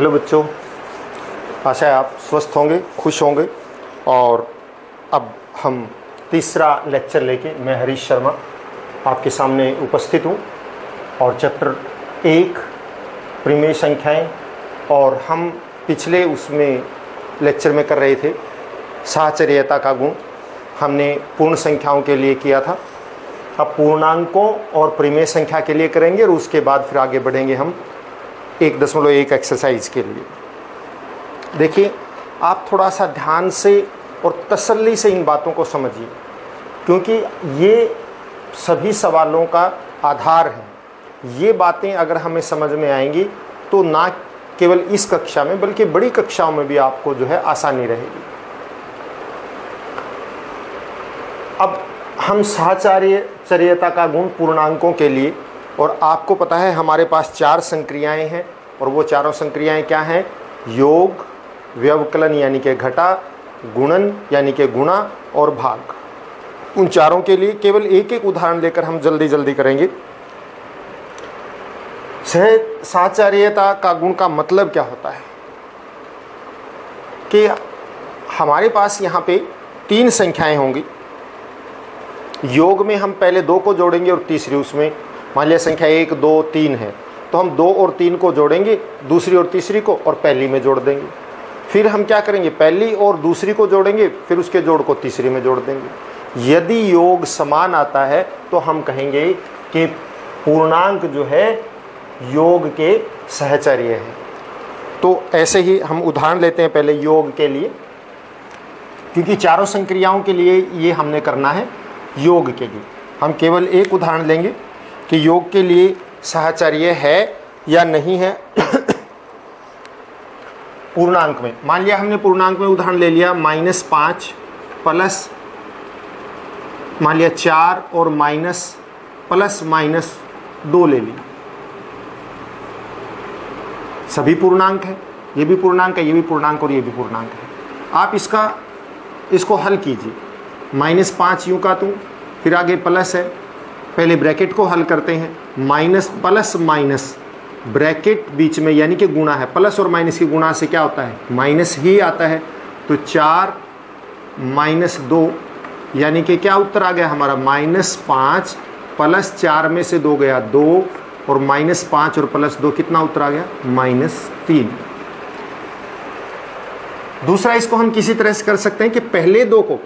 Hello बच्चों, आशा है आप स्वस्थ होंगे, खुश होंगे। और अब हम तीसरा लेक्चर लेके मैं हरीश शर्मा आपके सामने उपस्थित हूँ। और चैप्टर एक प्रिमेय संख्याएँ। और हम पिछले उसमें लेक्चर में कर रहे थे, साहचर्यता का गुण। हमने पूर्ण संख्याओं के लिए किया था। अब पूर्णांकों और प्रिमेय संख्या के लिए करेंगे और उसके बाद फिर आगे बढ़ेंगे हम। एक दशमलव एक एक्सरसाइज के लिए। देखिए, आप थोड़ा सा ध्यान से और तसल्ली से इन बातों को समझिए, क्योंकि ये सभी सवालों का आधार है। ये बातें अगर हमें समझ में आएँगी तो ना केवल इस कक्षा में, बल्कि बड़ी कक्षाओं में भी आपको जो है आसानी रहेगी। अब हम साहचार्य, चर्यता का गुण पूर्णांकों के लिए और आपको पता है हमारे पास चार संक्रियाएँ हैं और वो चारों संक्रियाएँ क्या हैं? योग, व्यवकलन यानी कि घटा, गुणन यानी कि गुणा और भाग। उन चारों के लिए केवल एक एक उदाहरण लेकर हम जल्दी जल्दी करेंगे। सह साचार्यता का गुण का मतलब क्या होता है? कि हमारे पास यहाँ पे तीन संख्याएँ होंगी। योग में हम पहले दो को जोड़ेंगे और तीसरी उसमें मान लिया संख्या एक, दो, तीन है तो हम दो और तीन को जोड़ेंगे, दूसरी और तीसरी को, और पहली में जोड़ देंगे। फिर हम क्या करेंगे? पहली और दूसरी को जोड़ेंगे, फिर उसके जोड़ को तीसरी में जोड़ देंगे। यदि योग समान आता है तो हम कहेंगे कि पूर्णांक जो है, योग के सहचर्य है। तो ऐसे ही हम उदाहरण लेते हैं पहले योग के लिए, क्योंकि चारों संक्रियाओं के लिए ये हमने करना है, योग के लिए। हम केवल एक उदाहरण लेंगे। कि योग के लिए साहचर्य है या नहीं है। पूर्णांक में। मान लिया हमने पूर्णांक में उदाहरण ले लिया, माइनस पाँच प्लस, मान लिया चार और माइनस, प्लस माइनस दो ले ली। सभी पूर्णांक है। ये भी पूर्णांक है, ये भी पूर्णांक और ये भी पूर्णांक है। आप इसका, इसको हल कीजिए। माइनस पाँच यूँ का तू फिर आगे प्लस है। पहले ब्रैकेट को हल करते हैं। Minus, plus, minus. ब्रैकेट बीच में यानी कि गुणा है। प्लस और माइनस की गुणा से क्या होता है? माइनस ही आता है। तो चार, माइनस दो, यानी कि क्या उत्तर आ गया हमारा? माइनस पाँच, प्लस चार में से दो गया दो, और माइनस पाँच और प्लस दो कितना उत्तर आ गया? माइनस तीन। दूसरा, इसको हम किसी तरह से कर सकते हैं कि पहले दो को,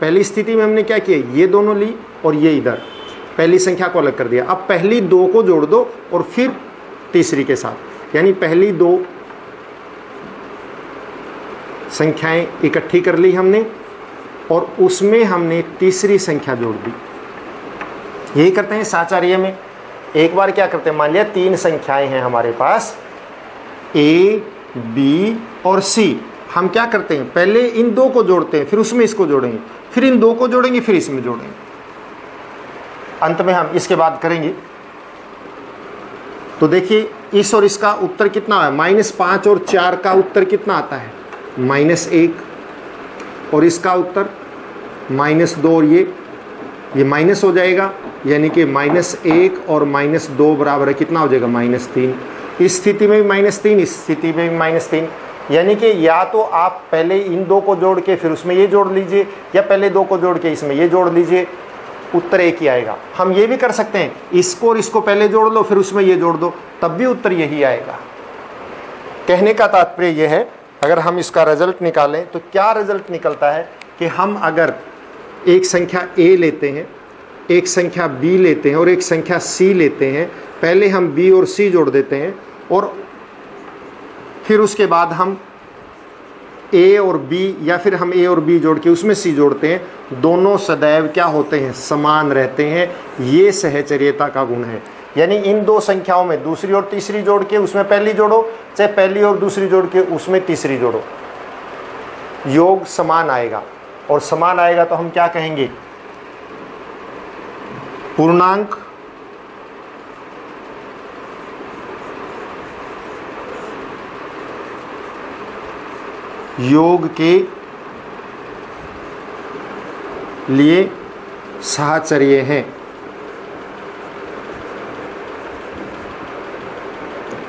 पहली स्थिति में हमने क्या किया? ये दोनों ली और ये इधर। पहली संख्या को अलग कर दिया। अब पहली दो को जोड़ दो और फिर तीसरी के साथ। यानी पहली दो संख्याएँ इकट्ठी कर ली हमने और उसमें हमने तीसरी संख्या जोड़ दी। यही करते हैं साचार्य में। एक बार क्या करते हैं? मान लिया तीन संख्याएँ हैं हमारे पास। ए, बी और सी। हम क्या करते हैं? पहले इन दो को जोड़ते हैं, फिर उसमें इसको जोड़ेंगे। फिर इन दो को जोड़ेंगे, फिर इसमें जोड़ेंगे। अंत में हम इसके बाद करेंगे। तो देखिए, इस और इसका उत्तर कितना है? माइनस पाँच और चार का उत्तर कितना आता है? माइनस एक। और इसका उत्तर माइनस दो और ये। ये माइनस हो जाएगा, यानी कि माइनस एक और माइनस दो बराबर है कितना हो जाएगा? माइनस तीन। इस स्थिति में भी माइनस तीन, इस स्थिति में भी माइनस तीन। यानी कि या तो आप पहले इन दो को जोड़ के फिर उसमें ये जोड़ लीजिए, या पहले दो को जोड़ के इसमें ये जोड़ लीजिए। उत्तर एक ही आएगा। हम ये भी कर सकते हैं, इसको और इसको पहले जोड़ लो, फिर उसमें ये जोड़ दो, तब भी उत्तर यही आएगा। कहने का तात्पर्य यह है, अगर हम इसका रिज़ल्ट निकालें तो क्या रिज़ल्ट निकलता है कि हम अगर एक संख्या ए लेते हैं, एक संख्या बी लेते हैं और एक संख्या सी लेते हैं, पहले हम बी और सी जोड़ देते हैं और फिर उसके बाद हम ए और बी या फिर हम ए और बी जोड़ के उसमें सी जोड़ते हैं, दोनों सदैव क्या होते हैं? समान रहते हैं। ये सहचर्यता का गुण है। यानी इन दो संख्याओं में दूसरी और तीसरी जोड़ के उसमें पहली जोड़ो, चाहे पहली और दूसरी जोड़ के उसमें तीसरी जोड़ो। योग समान आएगा। और समान आएगा तो हम क्या कहेंगे? पूर्णांक योग के लिए साहचर्य हैं।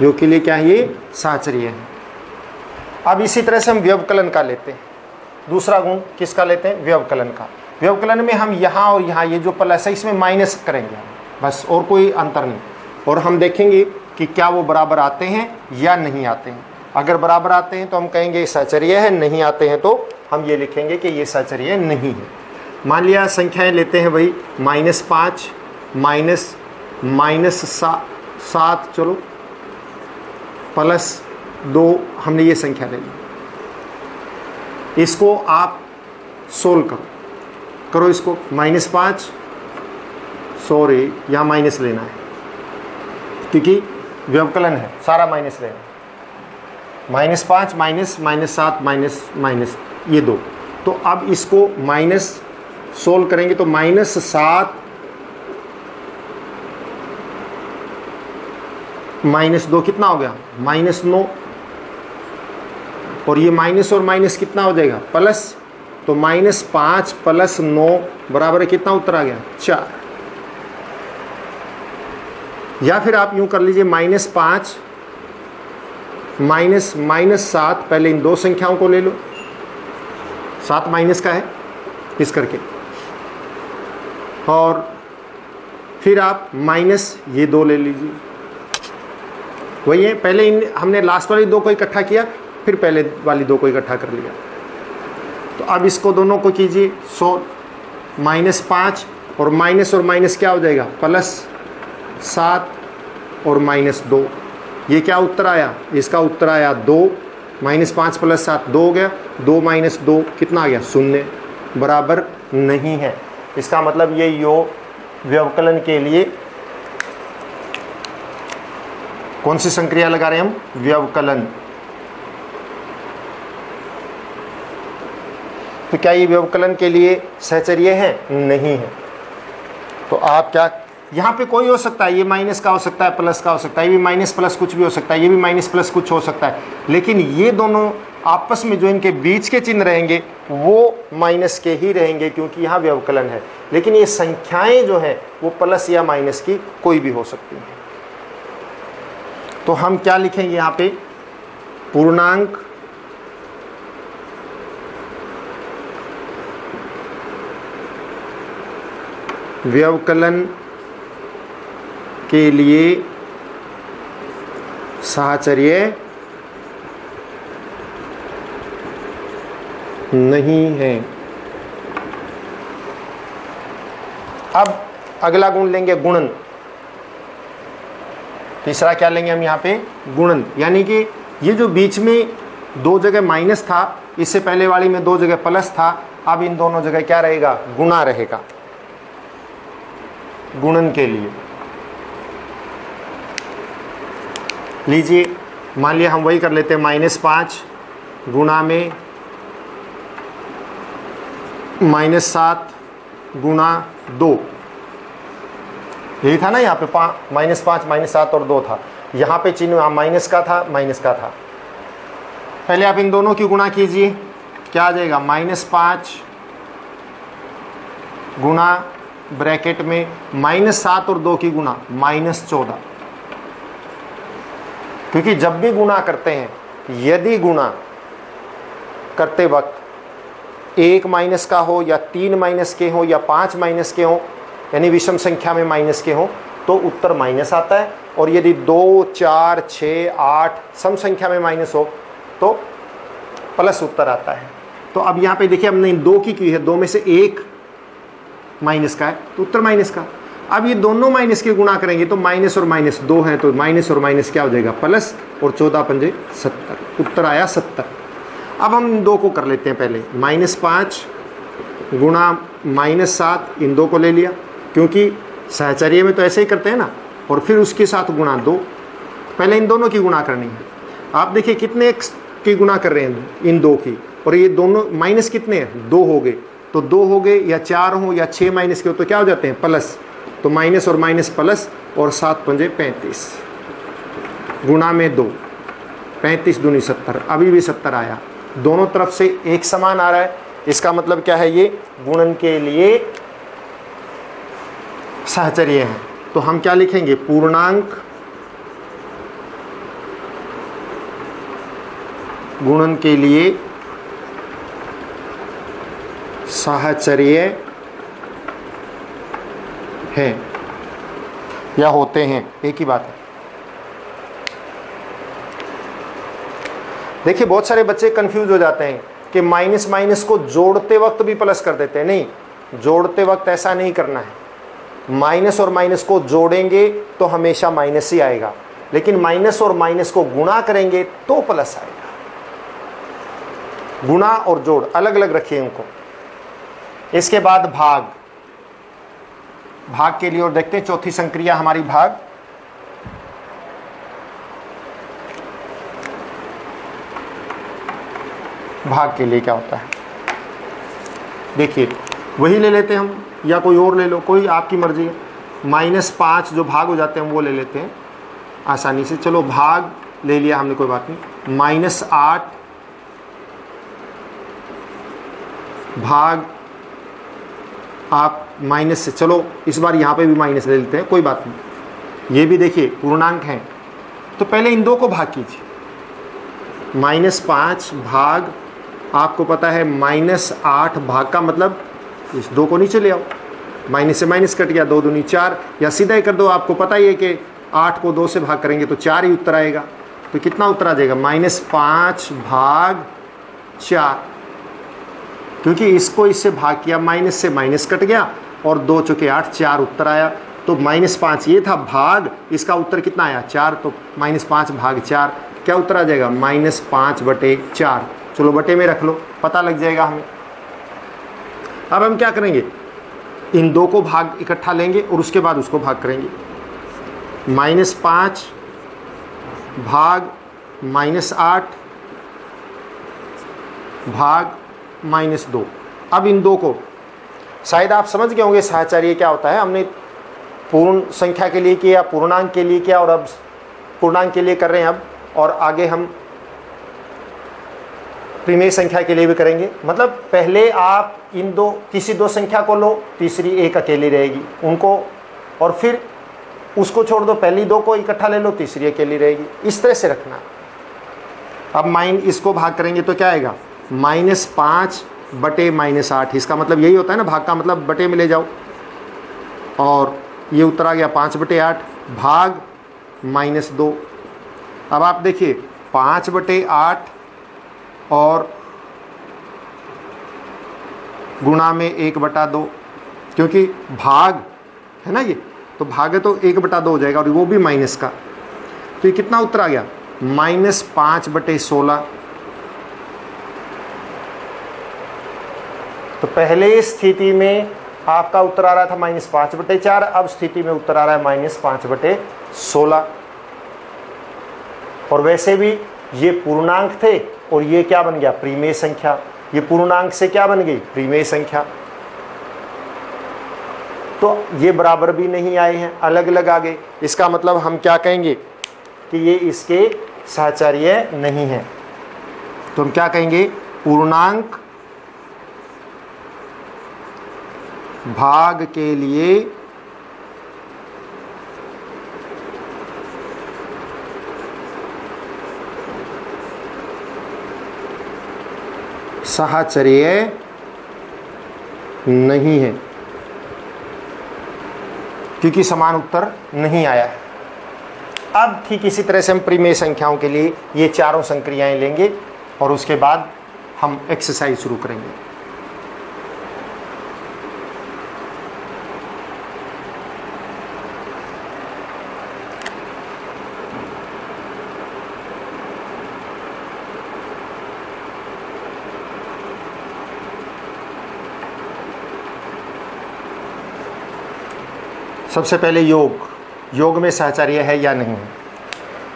योग के लिए क्या है ये? साहचर्य है। अब इसी तरह से हम व्यवकलन का लेते हैं। दूसरा गुण किसका लेते हैं? व्यवकलन का। व्यवकलन में हम यहाँ और यहाँ, ये जो प्लस है इसमें माइनस करेंगे बस और कोई अंतर नहीं। और हम देखेंगे कि क्या वो बराबर आते हैं या नहीं आते हैं। अगर बराबर आते हैं तो हम कहेंगे सहचर्य है, नहीं आते हैं तो हम ये लिखेंगे कि ये सहचर्य नहीं है। मान लिया संख्याएँ लेते हैं भाई, माइनस पाँच, माइनस माइनस सा, सात, चलो, प्लस दो, हमने ये संख्या ले ली। इसको आप सोल्व करो। करो इसको, माइनस पाँच, सॉरी, यहाँ माइनस लेना है, क्योंकि व्यवकलन है, सारा माइनस लेना माइनस पाँच, माइनस माइनस सात, माइनस माइनस ये दो। तो अब इसको माइनस सोल्व करेंगे तो माइनस सात, माइनस दो कितना हो गया? माइनस नौ। और ये माइनस और माइनस कितना हो जाएगा? प्लस तो माइनस पाँच प्लस नौ बराबर कितना उत्तर आ गया? चार। या फिर आप यूँ कर लीजिए माइनस पाँच माइनस माइनस सात, पहले इन दो संख्याओं को ले लो। सात माइनस का है, इस करके। और फिर आप माइनस ये दो ले लीजिए। वही है, पहले इन, हमने लास्ट वाली दो को इकट्ठा किया, फिर पहले वाली दो को इकट्ठा कर लिया। तो अब इसको दोनों को कीजिए, सौ माइनस पाँच और माइनस और माइनस क्या हो जाएगा? प्लस सात और माइनस दो। ये क्या उत्तर आया? इसका उत्तर आया दो, माइनस पाँच प्लस सात दो हो गया। दो माइनस दो कितना आ गया? शून्य। बराबर नहीं है। इसका मतलब ये यो व्यवकलन के लिए कौन सी संक्रिया लगा रहे हैं हम? व्यवकलन। तो क्या ये व्यवकलन के लिए सहचर्य है? नहीं है। तो आप क्या यहाँ पे कोई हो सकता है, ये माइनस का हो सकता है प्लस का हो सकता है, ये भी माइनस प्लस कुछ भी हो सकता है, ये भी माइनस प्लस कुछ हो सकता है। लेकिन ये दोनों आपस में जो इनके बीच के चिन्ह रहेंगे, वो माइनस के ही रहेंगे क्योंकि यहाँ व्यवकलन है। लेकिन ये संख्याएँ जो हैं, वो प्लस या माइनस की कोई भी हो सकती हैं। तो हम क्या लिखेंगे यहाँ पे? पूर्णांक व्यवकलन के लिए साहचर्य नहीं है। अब अगला गुण लेंगे गुणन। तीसरा क्या लेंगे हम यहाँ पे? गुणन। यानी कि ये जो बीच में दो जगह माइनस था, इससे पहले वाली में दो जगह प्लस था, अब इन दोनों जगह क्या रहेगा? गुणा रहेगा। गुणन के लिए। लीजिए, मान लिया हम वही कर लेते हैं माइनस पाँच, गुणा में माइनस सात, गुणा दो। यही था ना यहाँ पे पा माइनस पाँच माइनस सात और दो था। यहाँ पे चिन्ह माइनस का था माइनस का था। पहले आप इन दोनों की गुणा कीजिए। क्या आ जाएगा? माइनस पाँच गुणा ब्रैकेट में माइनस सात और दो की गुणा माइनस चौदह। क्योंकि जब भी गुणा करते हैं, यदि गुणा करते वक्त एक माइनस का हो या तीन माइनस के हो या पाँच माइनस के हो, यानी विषम संख्या में माइनस के हो तो उत्तर माइनस आता है। और यदि दो, चार छः आठ सम संख्या में माइनस हो तो प्लस उत्तर आता है। तो अब यहाँ पे देखिए, हमने दो की की है, दो में से एक माइनस का है तो उत्तर माइनस का। अब ये दोनों माइनस के गुणा करेंगे तो माइनस और माइनस दो है तो माइनस और माइनस क्या हो जाएगा? प्लस और चौदह पंजे सत्तर। उत्तर आया सत्तर। अब हम दो को कर लेते हैं पहले। माइनस पाँच गुणा माइनस सात, इन दो को ले लिया, क्योंकि सहचर्य में तो ऐसे ही करते हैं ना, और फिर उसके साथ गुणा दो। पहले इन दोनों की गुणा करनी है। आप देखिए कितने की गुणा कर रहे हैं इन दो की, और ये दोनों माइनस कितने हैं? दो हो गए। तो दो हो गए या चार हो या छः माइनस के हो तो क्या हो जाते हैं? प्लस। तो माइनस और माइनस प्लस और सात पंजे पैंतीस। गुणा में दो। पैंतीस दूनी सत्तर। अभी भी सत्तर आया। दोनों तरफ़ से एक समान आ रहा है। इसका मतलब क्या है? ये गुणन के लिए सहचर्य है। तो हम क्या लिखेंगे? पूर्णांक गुणन के लिए साहचर्य है या होते हैं, एक ही बात है। देखिए, बहुत सारे बच्चे कंफ्यूज हो जाते हैं कि माइनस माइनस को जोड़ते वक्त भी प्लस कर देते हैं। नहीं, जोड़ते वक्त ऐसा नहीं करना है। माइनस और माइनस को जोड़ेंगे तो हमेशा माइनस ही आएगा। लेकिन माइनस और माइनस को गुणा करेंगे तो प्लस आएगा। गुणा और जोड़ अलग अलग रखिए उनको। इसके बाद भाग। भाग के लिए और देखते हैं, चौथी संक्रिया हमारी भाग। भाग के लिए क्या होता है? देखिए, वही ले लेते हैं हम, या कोई और ले लो, कोई आपकी मर्ज़ी है। माइनस पाँच जो भाग हो जाते हैं वो ले लेते हैं। आसानी से, चलो भाग ले लिया हमने, कोई बात नहीं। माइनस आठ, भाग, आप माइनस से, चलो इस बार यहाँ पे भी माइनस ले लेते हैं, कोई बात नहीं। ये भी देखिए, पूर्णांक हैं। तो पहले इन दो को भाग कीजिए। माइनस पाँच भाग, आपको पता है माइनस आठ भाग का मतलब इस दो को नीचे ले आओ। माइनस से माइनस कट गया, दो दूनी चार, या सीधा ही कर दो, आपको पता ही है कि आठ को दो से भाग करेंगे तो चार ही उत्तर आएगा। तो कितना उत्तर आ जाएगा? माइनस पाँच भाग चार। क्योंकि इसको इससे भाग किया, माइनस से माइनस कट गया और दो चुके आठ, चार उत्तर आया। तो माइनस पाँच, ये था भाग। इसका उत्तर कितना आया? चार तो माइनस पाँच भाग चार। क्या उत्तर आ जाएगा? माइनस पाँच बटे चार। चलो बटे में रख लो, पता लग जाएगा हमें। अब हम क्या करेंगे? इन दो को भाग इकट्ठा लेंगे और उसके बाद उसको भाग करेंगे। माइनस पाँच भाग माइनस आठ भाग माइनस दो। अब इन दो को शायद आप समझ गए होंगे साहचार्य क्या होता है। हमने पूर्ण संख्या के लिए किया, पूर्णांक के लिए किया और अब पूर्णांक के लिए कर रहे हैं अब और आगे हम प्रीमेय संख्या के लिए भी करेंगे। मतलब पहले आप इन दो, किसी दो संख्या को लो, तीसरी एक अकेली रहेगी। उनको और फिर उसको छोड़ दो, पहली दो को इकट्ठा ले लो, तीसरी अकेली रहेगी। इस तरह से रखना। अब माइन इसको भाग करेंगे तो क्या आएगा? माइनस पाँच बटे माइनस आठ, इसका मतलब यही होता है ना, भाग का मतलब बटे में ले जाओ। और ये उत्तर आ गया पाँच बटे आठ, भाग माइनस दो। अब आप देखिए, पाँच बटे आठ और गुणा में एक बटा दो, क्योंकि भाग है ना ये तो भाग तो एक बटा दो हो जाएगा और वो भी माइनस का। तो ये कितना उत्तर आ गया? माइनस पाँच बटे सोलह तो पहले स्थिति में आपका उत्तर आ रहा था माइनस पाँच बटे चार, अब स्थिति में उत्तर आ रहा है माइनस पाँच बटे सोलह। और वैसे भी ये पूर्णांक थे और ये क्या बन गया? प्रीमेय संख्या। ये पूर्णांक से क्या बन गई? प्रीमेय संख्या। तो ये बराबर भी नहीं आए हैं अलग अलग आ गए। इसका मतलब हम क्या कहेंगे? कि ये इसके साचार्य नहीं है। तो हम क्या कहेंगे? पूर्णांक भाग के लिए साहचर्य नहीं है, क्योंकि समान उत्तर नहीं आया है। अब ठीक इसी तरह से हम प्रीमेय संख्याओं के लिए ये चारों संक्रियाएँ लेंगे और उसके बाद हम एक्सरसाइज शुरू करेंगे। सबसे पहले योग। योग में सहचार्य है या नहीं?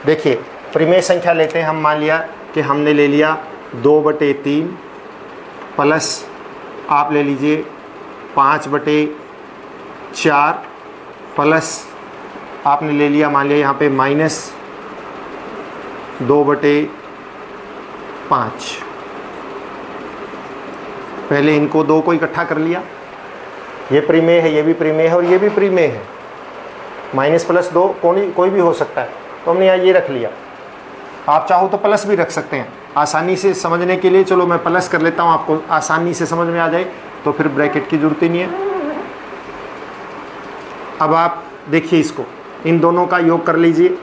देखिए, प्रिमेय संख्या लेते हैं, हम मान लिया कि हमने ले लिया दो बटे तीन प्लस आप ले लीजिए पाँच बटे चार प्लस आपने ले लिया, मान लिया यहाँ पे माइनस दो बटे पाँच। पहले इनको दो को इकट्ठा कर लिया। ये प्रीमेय है, ये भी प्रीमेय है और ये भी प्रीमेय है। माइनस प्लस दो कोई कोई भी हो सकता है। तो हमने यहाँ ये रख लिया। आप चाहो तो प्लस भी रख सकते हैं। आसानी से समझने के लिए, चलो मैं प्लस कर लेता हूँ, आपको आसानी से समझ में आ जाए तो फिर ब्रैकेट की ज़रूरत ही नहीं है। अब आप देखिए इसको। इन दोनों का योग कर लीजिए।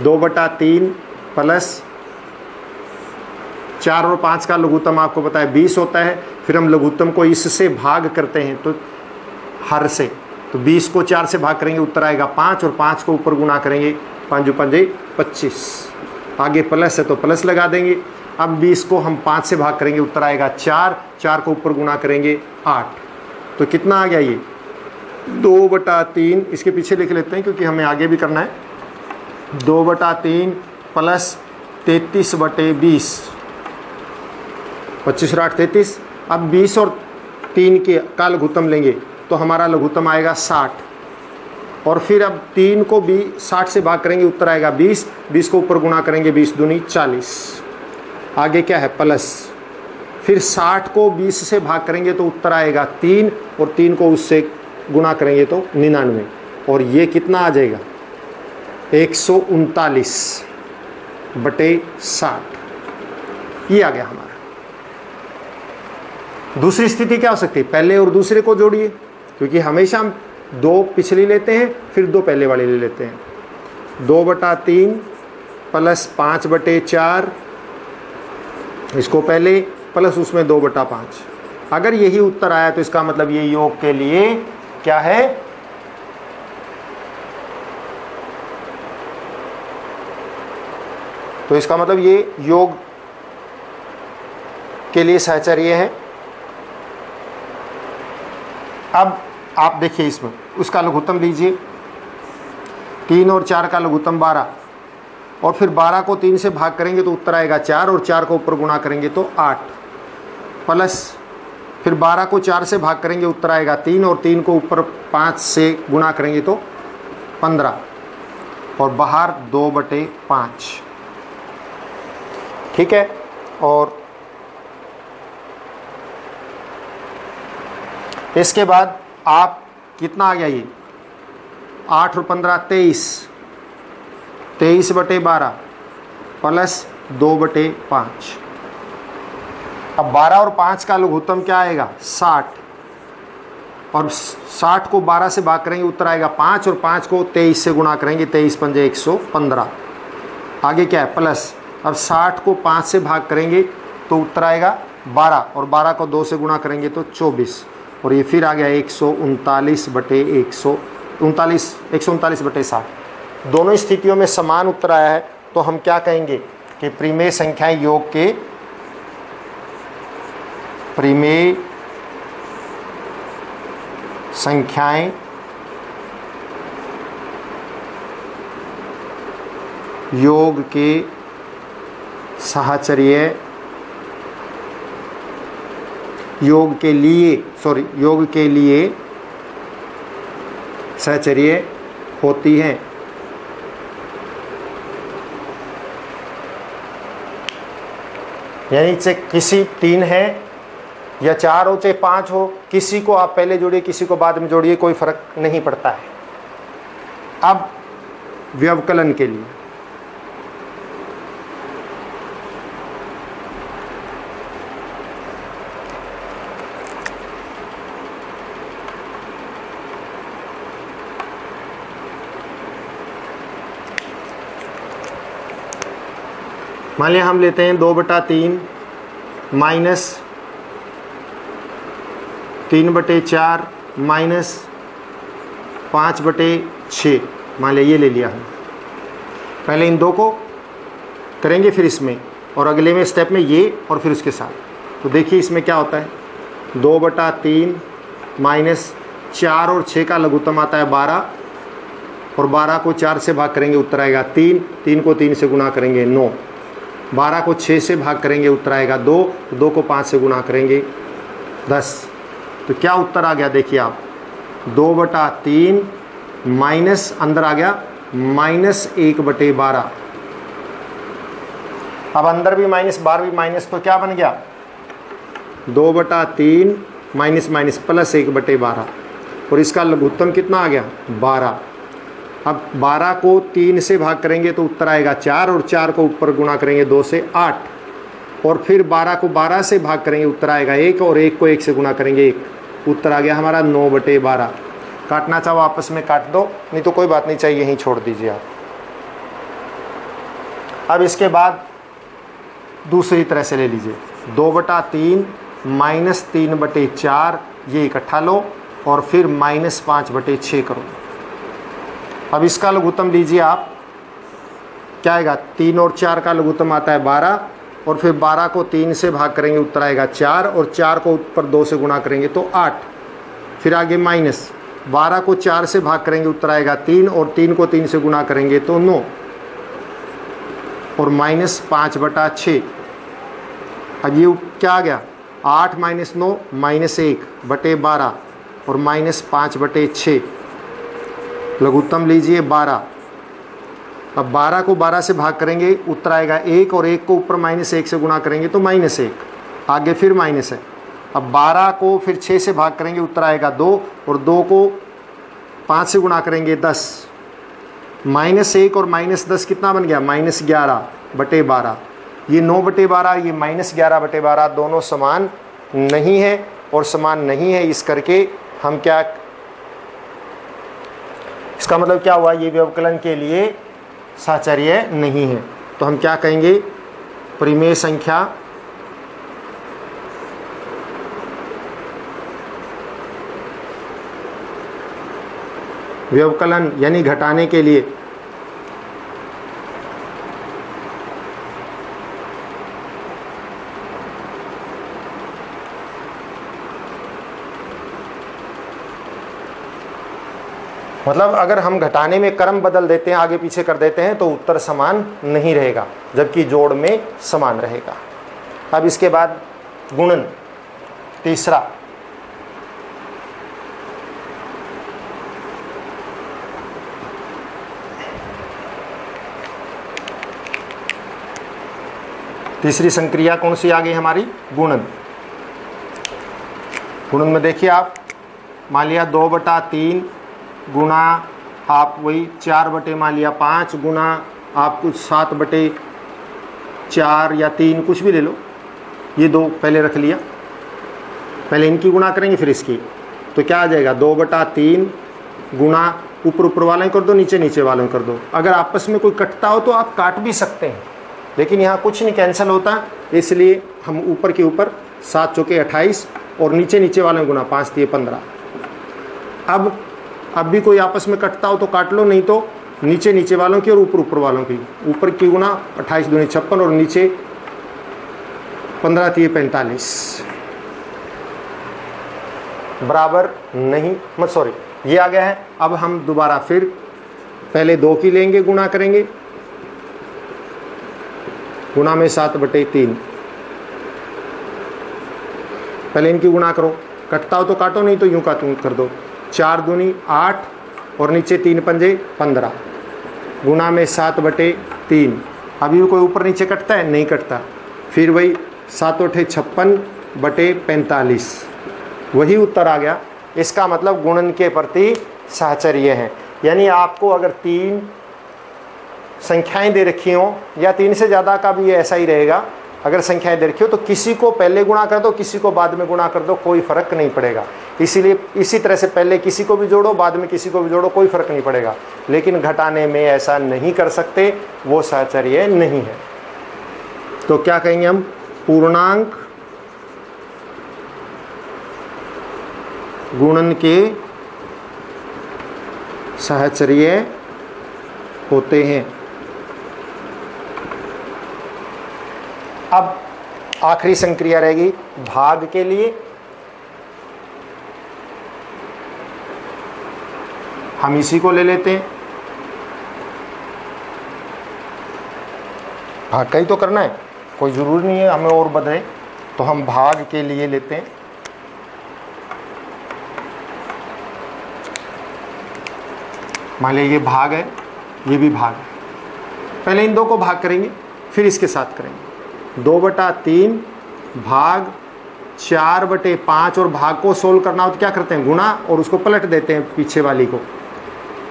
दो बटा तीन प्लस चार और पाँच का लघुत्तम आपको बताया, बीस होता है, फिर हम लघुत्तम को इससे भाग करते हैं तो हर से तो बीस को चार से भाग करेंगे, उत्तर आएगा पाँच और पाँच को ऊपर गुना करेंगे, पाँच पंजे पच्चीस। आगे प्लस है तो प्लस लगा देंगे, अब बीस को हम पाँच से भाग करेंगे, उत्तर आएगा चार चार को ऊपर गुना करेंगे आठ। तो कितना आ गया ये? दो बटा तीन, इसके पीछे लिख लेते हैं, क्योंकि हमें आगे भी करना है। दो बटा तीन प्लस तैतीस बटे बीस। पच्चीस और आठ तैतीस। अब बीस और तीन के का लघुत्तम लेंगे तो हमारा लघुत्तम आएगा साठ। और फिर अब तीन को भी साठ से भाग करेंगे, उत्तर आएगा बीस। बीस को ऊपर गुणा करेंगे, बीस दूनी चालीस। आगे क्या है? प्लस। फिर साठ को बीस से भाग करेंगे तो उत्तर आएगा तीन। और तीन को उससे गुणा करेंगे तो निन्यानवे। और ये कितना आ जाएगा? एक सौ उनतालीस बटे साठ। ये आ गया हमारा। दूसरी स्थिति क्या हो सकती है? पहले और दूसरे को जोड़िए, क्योंकि हमेशा हम दो पिछली लेते हैं, फिर दो पहले वाले ले लेते हैं। दो बटा तीन प्लस पाँच बटे चार, इसको पहले प्लस उसमें दो बटा पाँच। अगर यही उत्तर आया तो इसका मतलब ये योग के लिए क्या है? तो इसका मतलब ये योग के लिए सहचर्य है। अब आप देखिए इसमें, उसका लघुत्तम लीजिए तीन और चार का लघुत्तम बारह। और फिर बारह को तीन से भाग करेंगे तो उत्तर आएगा चार और चार को ऊपर गुणा करेंगे तो आठ। प्लस फिर बारह को चार से भाग करेंगे, उत्तर आएगा तीन और तीन को ऊपर पाँच से गुणा करेंगे तो पंद्रह। और बाहर दो बटे पाँच। ठीक है? और इसके बाद आप कितना आ गया ये? आठ और पंद्रह, तेईस। तेईस बटे बारह प्लस दो बटे पाँच। अब बारह और पाँच का लघुत्तम क्या आएगा? साठ। और साठ को बारह से भाग करेंगे, उत्तर आएगा पाँच और पाँच को तेईस से गुणा करेंगे, तेईस पंजे एक सौ पंद्रह। आगे क्या है? प्लस। अब साठ को पाँच से भाग करेंगे तो उत्तर आएगा बारह और बारह को दो से गुणा करेंगे तो चौबीस। और ये फिर आ गया एक सौ उनतालीस बटे एक सौ, उनतालीस, एक सौ उनतालीस बटे साठ। दोनों स्थितियों में समान उत्तर आया है तो हम क्या कहेंगे कि प्रीमेय संख्याएँ योग के प्रीमेय संख्याएँ योग के साहचर्य, योग के लिए सॉरी योग के लिए सहचर्य होती हैं। यानी से किसी तीन है, या चार हो, चाहे पाँच हो, किसी को आप पहले जोड़िए, किसी को बाद में जोड़िए, कोई फ़र्क नहीं पड़ता है। अब व्यवकलन के लिए। मान लिया हम लेते हैं दो बटा तीन माइनस तीन बटे चार माइनस पाँच बटे छः मान लिया ये ले लिया हम। पहले इन दो को करेंगे फिर इसमें और अगले में स्टेप में ये और फिर उसके साथ। तो देखिए इसमें क्या होता है। दो बटा तीन माइनस चार और छः का लघुत्तम आता है बारह और बारह को चार से भाग करेंगे, उत्तर आएगा तीन। तीन को तीन से गुना करेंगे नौ। बारह को छः से भाग करेंगे, उत्तर आएगा दो तो दो को पाँच से गुना करेंगे दस। तो क्या उत्तर आ गया देखिए आप? दो बटा तीन माइनस अंदर आ गया माइनस एक बटे बारह। अब अंदर भी माइनस बारह भी माइनस तो क्या बन गया? दो बटा तीन माइनस माइनस प्लस एक बटे बारह। और इसका लघुत्तम कितना आ गया? बारह। अब 12 को तीन से भाग करेंगे तो उत्तर आएगा चार और चार को ऊपर गुणा करेंगे दो से आठ। और फिर 12 को 12 से भाग करेंगे, उत्तर आएगा एक और एक को एक से गुणा करेंगे एक। उत्तर आ गया हमारा नौ बटे बारह। काटना चाहो आपस में काट दो, नहीं तो कोई बात नहीं, चाहिए यहीं छोड़ दीजिए आप। अब इसके बाद दूसरी तरह से ले लीजिए। दो बटा तीन, माइनस तीन बटे चार, ये इकट्ठा लो और फिर माइनस पाँच बटे छः करो। अब इसका लघुत्तम लीजिए आप। क्या आएगा? तीन और चार का लघुत्तम आता है बारह, और फिर बारह को तीन से भाग करेंगे, उत्तर आएगा चार, और चार को ऊपर दो से गुणा करेंगे तो आठ। फिर आगे माइनस, बारह को चार से भाग करेंगे, उत्तर आएगा तीन, और तीन को तीन से गुणा करेंगे तो नौ। और माइनस पाँच बटा छः। अब ये क्या आ गया? आठ माइनस नौ, माइनस एक बटे बारह, और माइनस पाँच बटे छः। लघुत्तम लीजिए बारह। अब बारह को बारह से भाग करेंगे, उत्तर आएगा एक और एक को ऊपर माइनस एक से गुणा करेंगे तो माइनस एक। आगे फिर माइनस है। अब बारह को फिर छः से भाग करेंगे, उत्तर आएगा दो और दो को पाँच से गुणा करेंगे दस। माइनस एक और माइनस दस कितना बन गया? माइनस ग्यारह बटे बारह। ये नौ बटे बारह, ये माइनस ग्यारह बटे बारह दोनों समान नहीं है और समान नहीं है। इस करके हम क्या इसका मतलब क्या हुआ? ये व्यवकलन के लिए साचर्य नहीं है। तो हम क्या कहेंगे? परिमेय संख्या व्यवकलन यानी घटाने के लिए मतलब अगर हम घटाने में क्रम बदल देते हैं, आगे पीछे कर देते हैं तो उत्तर समान नहीं रहेगा, जबकि जोड़ में समान रहेगा। अब इसके बाद गुणन, तीसरा। तीसरी संक्रिया कौन सी आ गई हमारी? गुणन। गुणन में देखिए आप, मान लिया दो बटा तीन गुणा, आप वही चार बटे मान लिया पाँच गुणा, आप कुछ सात बटे चार या तीन, कुछ भी ले लो। ये दो पहले रख लिया। पहले इनकी गुणा करेंगे, फिर इसकी। तो क्या आ जाएगा? दो बटा तीन गुणा, ऊपर ऊपर वाले कर दो, नीचे नीचे वाले कर दो। अगर आपस में कोई कटता हो तो आप काट भी सकते हैं। लेकिन यहाँ कुछ नहीं कैंसिल होता। इसलिए हम ऊपर के ऊपर सात चौके अट्ठाईस और नीचे नीचे वाले गुना पाँच दिए पंद्रह। अब अब भी कोई आपस में कटता हो तो काट लो, नहीं तो नीचे नीचे वालों की और ऊपर ऊपर वालों की। ऊपर की गुना अट्ठाईस दूनी छप्पन और नीचे पंद्रह तीय पैंतालीस। बराबर नहीं, मत सॉरी ये आ गया है। अब हम दोबारा फिर पहले दो की लेंगे गुना करेंगे। गुना में सात बटे तीन। पहले इनकी गुणा करो। कटता हो तो काटो, नहीं तो यूँ का तू कर दो। चार दूनी आठ और नीचे तीन पंजे पंद्रह। गुना में सात बटे तीन। अभी भी कोई ऊपर नीचे कटता है? नहीं कटता। फिर वही सात अठे छप्पन बटे पैंतालीस। वही उत्तर आ गया। इसका मतलब गुणन के प्रति साहचर्य है। यानी आपको अगर तीन संख्याएँ दे रखी हों, या तीन से ज़्यादा का भी ऐसा ही रहेगा अगर संख्याएँ दे रखी हो तो किसी को पहले गुणा कर दो, किसी को बाद में गुणा कर दो, कोई फ़र्क नहीं पड़ेगा। इसीलिए इसी तरह से पहले किसी को भी जोड़ो, बाद में किसी को भी जोड़ो, कोई फ़र्क नहीं पड़ेगा। लेकिन घटाने में ऐसा नहीं कर सकते, वो साहचर्य नहीं है। तो क्या कहेंगे हम? पूर्णांक गुणन के साहचर्य होते हैं। अब आखिरी संक्रिया रहेगी भाग के लिए। हम इसी को ले लेते हैं। भाग का ही तो करना है, कोई ज़रूरी नहीं है, हमें और बदले। तो हम भाग के लिए लेते हैं। मान लिया ये भाग है, ये भी भाग है। पहले इन दो को भाग करेंगे, फिर इसके साथ करेंगे। दो बटा तीन भाग चार बटे पाँच और भाग को सोल्व करना हो तो क्या करते हैं? गुणा और उसको पलट देते हैं पीछे वाली को।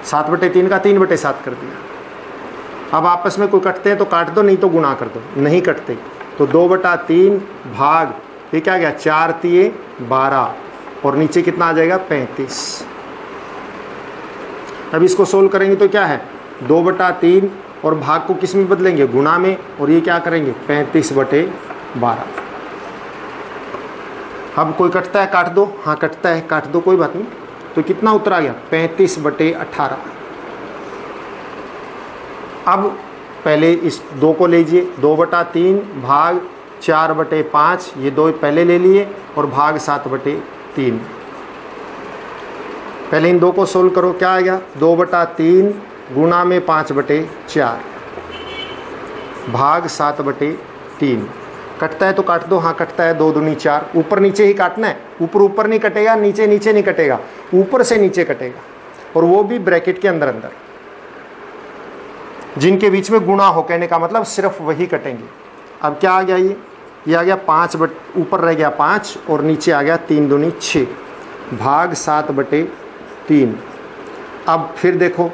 सात बटे तीन का तीन बटे सात कर दिया। अब आपस में कोई कटते हैं तो काट दो, नहीं तो गुणा कर दो। नहीं कटते। तो दो बटा तीन भाग, ये क्या गया? चार तीय बारह। और नीचे कितना आ जाएगा? पैंतीस। अब इसको सोल्व करेंगे तो क्या है? दो बटा तीन और भाग को किसमें बदलेंगे? गुणा में। और ये क्या करेंगे? पैंतीस बटे बारह। अब कोई कटता है, काट दो। हाँ कटता है, काट दो, कोई बात नहीं। तो कितना उत्तर आ गया? पैंतीस बटे अट्ठारह अब पहले इस दो को लीजिए। दो बटा तीन, भाग चार बटे पाँच, ये दो पहले ले लिए और भाग सात बटे तीन। पहले इन दो को सोल्व करो, क्या आ गया? दो बटा तीन गुणा में पाँच बटे चार, भाग सात बटे तीन। कटता है तो काट दो हाँ कटता है, दो दूनी चार। ऊपर नीचे ही काटना है। ऊपर ऊपर नहीं कटेगा, नीचे नीचे नहीं कटेगा। ऊपर से नीचे कटेगा। और वो भी ब्रैकेट के अंदर अंदर। जिनके बीच में गुणा हो, कहने का मतलब सिर्फ़ वही कटेंगे। अब क्या आ गया ये? ये आ गया पाँच बट, ऊपर रह गया पाँच और नीचे आ गया तीन दूनी छः। भाग सात बटे तीन। अब फिर देखो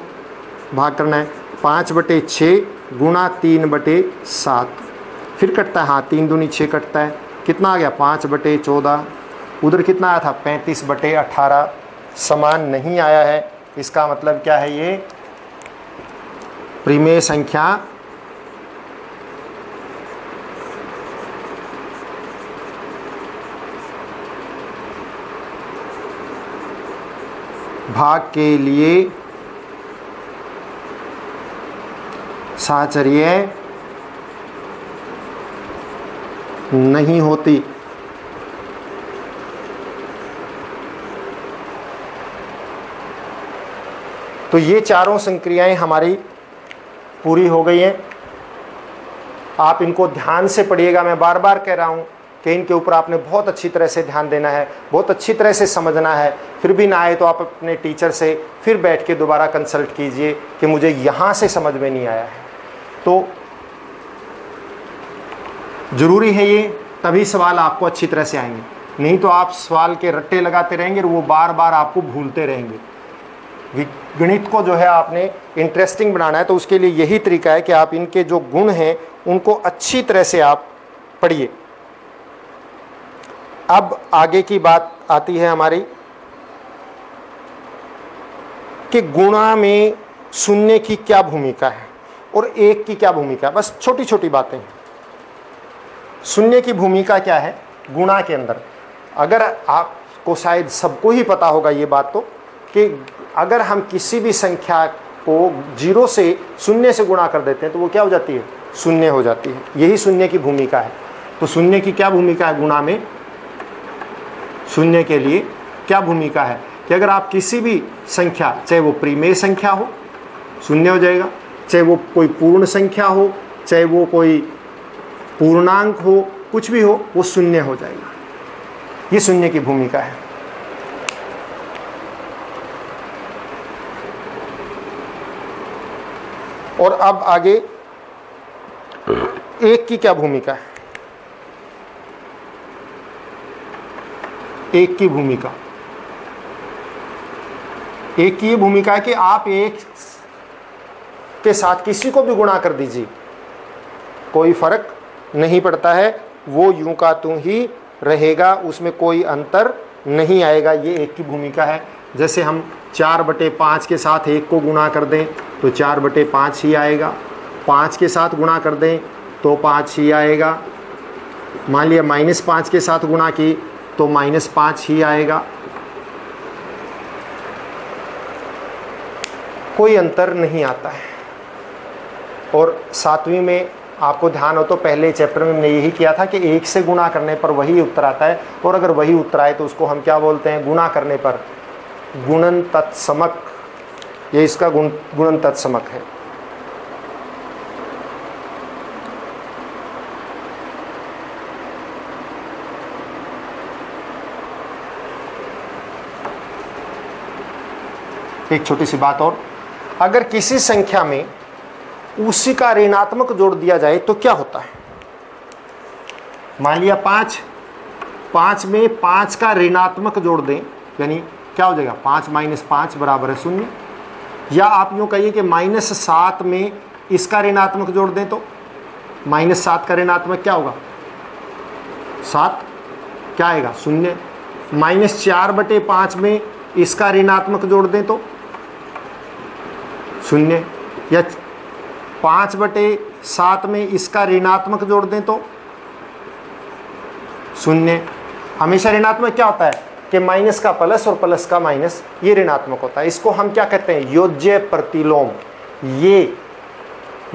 भाग करना है। पाँच बटे छः गुणा तीन बटे सात। फिर कटता है हाँ तीन दूनी छः कटता है। कितना आ गया? पाँच बटे चौदह। उधर कितना आया था? पैंतीस बटे अठारह। समान नहीं आया है। इसका मतलब क्या है ये? प्रिमेय संख्या भाग के लिए साचर्य नहीं होती। तो ये चारों संक्रियाएँ हमारी पूरी हो गई हैं। आप इनको ध्यान से पढ़िएगा। मैं बार बार कह रहा हूँ कि इनके ऊपर आपने बहुत अच्छी तरह से ध्यान देना है, बहुत अच्छी तरह से समझना है। फिर भी ना आए तो आप अपने टीचर से फिर बैठ के दोबारा कंसल्ट कीजिए कि मुझे यहाँ से समझ में नहीं आया है। तो ज़रूरी है ये, तभी सवाल आपको अच्छी तरह से आएँगे। नहीं तो आप सवाल के रट्टे लगाते रहेंगे और वो बार बार आपको भूलते रहेंगे। गणित को जो है आपने इंटरेस्टिंग बनाना है तो उसके लिए यही तरीका है कि आप इनके जो गुण हैं, उनको अच्छी तरह से आप पढ़िए। अब आगे की बात आती है हमारी कि गुणा में सुनने की क्या भूमिका है। और एक की क्या भूमिका? बस छोटी छोटी बातें शून्य की भूमिका क्या है? गुणा के अंदर। अगर आपको शायद सबको ही पता होगा ये बात तो कि अगर हम किसी भी संख्या को ज़ीरो से शून्य से गुणा कर देते हैं तो वो क्या हो जाती है? शून्य हो जाती है। यही शून्य की भूमिका है। तो शून्य की क्या भूमिका है गुणा में? शून्य के लिए क्या भूमिका है? कि अगर आप किसी भी संख्या, चाहे वो प्रीमेय संख्या हो, शून्य हो जाएगा। चाहे वो कोई पूर्ण संख्या हो, चाहे वो कोई पूर्णांक हो, कुछ भी हो, वो शून्य हो जाएगा। ये शून्य की भूमिका है। और अब आगे, एक की क्या भूमिका है? एक की भूमिका। एक की भूमिका है कि आप एक के साथ किसी को भी गुणा कर दीजिए। कोई फ़र्क नहीं पड़ता है, वो यूँ का तू ही रहेगा, उसमें कोई अंतर नहीं आएगा। ये एक की भूमिका है। जैसे हम चार बटे पाँच के साथ एक को गुणा कर दें तो चार बटे पाँच ही आएगा। पाँच के साथ गुणा कर दें तो पाँच ही आएगा। मान लिया माइनस पाँच के साथ गुणा की तो माइनस पाँच ही आएगा। कोई अंतर नहीं आता है। और सातवीं में आपको ध्यान हो तो पहले चैप्टर में हमने यही किया था कि एक से गुणा करने पर वही उत्तर आता है और अगर वही उत्तर आए तो उसको हम क्या बोलते हैं? गुणा करने पर। गुणन तत्समक। ये इसका गुण, गुणन तत्समक है। एक छोटी सी बात और। अगर किसी संख्या में उसी का ऋणात्मक जोड़ दिया जाए तो क्या होता है? मान लिया पाँच। पाँच में पाँच का ऋणात्मक जोड़ दें, यानी क्या हो जाएगा? पाँच माइनस पाँच बराबर है शून्य। या आप यूँ कहिए कि माइनस सात में इसका ऋणात्मक जोड़ दें तो? माइनस सात का ऋणात्मक क्या होगा? सात। क्या आएगा? शून्य। माइनस चार बटे पाँच में इसका ऋणात्मक जोड़ दें तो? शून्य। या पाँच बटे सात में इसका ऋणात्मक जोड़ दें तो शून्य। हमेशा ऋणात्मक क्या होता है कि माइनस का प्लस और प्लस का माइनस, ये ऋणात्मक होता है। इसको हम क्या कहते हैं? योज्य प्रतिलोम। ये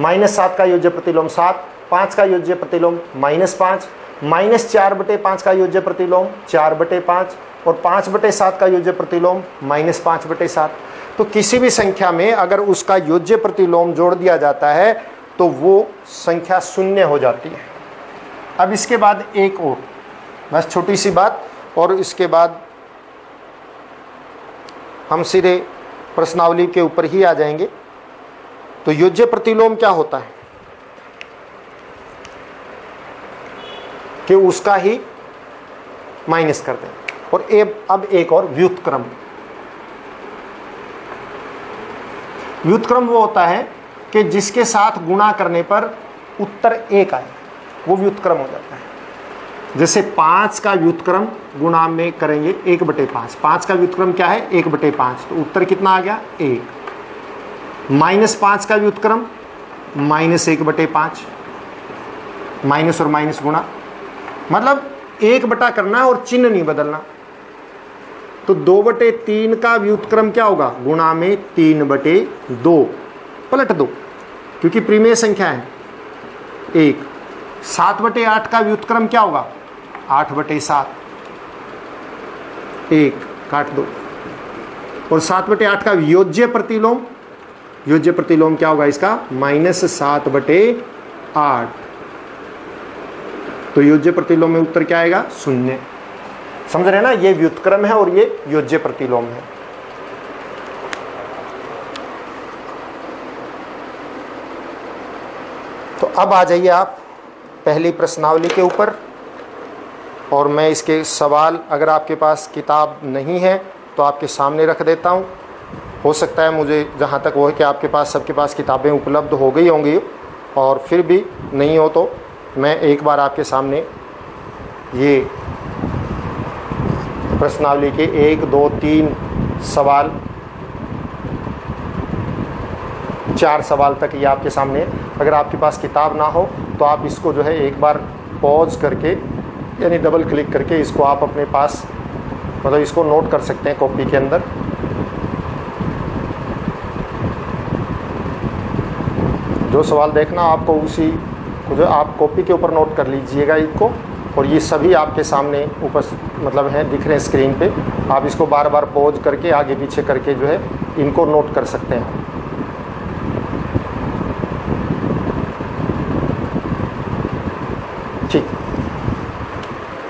माइनस सात का योज्य प्रतिलोम सात, पाँच का योज्य प्रतिलोम माइनस पाँच, माइनस चार बटे पाँच का योज्य प्रतिलोम चार बटे पाँच, और पाँच बटे सात का योज्य प्रतिलोम माइनस पाँच बटे सात। तो किसी भी संख्या में अगर उसका योज्य प्रतिलोम जोड़ दिया जाता है तो वो संख्या शून्य हो जाती है। अब इसके बाद एक और, बस छोटी सी बात, और इसके बाद हम सीधे प्रश्नावली के ऊपर ही आ जाएँगे। तो योज्य प्रतिलोम क्या होता है? कि उसका ही माइनस कर दें। और अब एक और व्युतक्रम। व्युतक्रम वो होता है कि जिसके साथ गुणा करने पर उत्तर एक आए वो व्युतक्रम हो जाता है। जैसे पाँच का व्युतक्रम गुणा में करेंगे एक बटे पाँच। पाँच का व्युतक्रम क्या है? एक बटे पाँच। तो उत्तर कितना आ गया? एक। माइनस पाँच का व्युतक्रम, माइनस एक बटे पाँच। माइनस और माइनस गुणा। मतलब एक बटा करना और चिन्ह नहीं बदलना। तो दो बटे तीन का व्युतक्रम क्या होगा? गुणा में तीन बटे दो। पलट दो, क्योंकि प्रीमेय संख्या है। एक, सात बटे आठ का व्युतक्रम क्या होगा? आठ बटे सात। एक, काट दो। और सात बटे आठ का योज्य प्रतिलोम योज्य प्रतिलोम क्या होगा इसका? माइनस सात बटे आठ। तो योज्य प्रतिलोम में उत्तर क्या आएगा? शून्य। समझ रहे ना? ये व्युतक्रम है और ये योज्य प्रतिलोम है। तो अब आ जाइए आप पहली प्रश्नावली के ऊपर, और मैं इसके सवाल, अगर आपके पास किताब नहीं है तो आपके सामने रख देता हूँ। हो सकता है मुझे जहाँ तक वो है कि आपके पास, सबके पास किताबें उपलब्ध हो गई होंगी, और फिर भी नहीं हो तो मैं एक बार आपके सामने ये प्रश्नावली के एक, दो, तीन सवाल, चार सवाल तक ये आपके सामने अगर आपके पास किताब ना हो तो आप इसको जो है एक बार पॉज करके, यानी डबल क्लिक करके इसको आप अपने पास मतलब इसको नोट कर सकते हैं कॉपी के अंदर। जो सवाल देखना, आपको उसी जो आप कॉपी के ऊपर नोट कर लीजिएगा इसको। और ये सभी आपके सामने ऊपर मतलब हैं, दिख रहे हैं स्क्रीन पे। आप इसको बार बार पॉज करके, आगे पीछे करके जो है, इनको नोट कर सकते हैं। ठीक।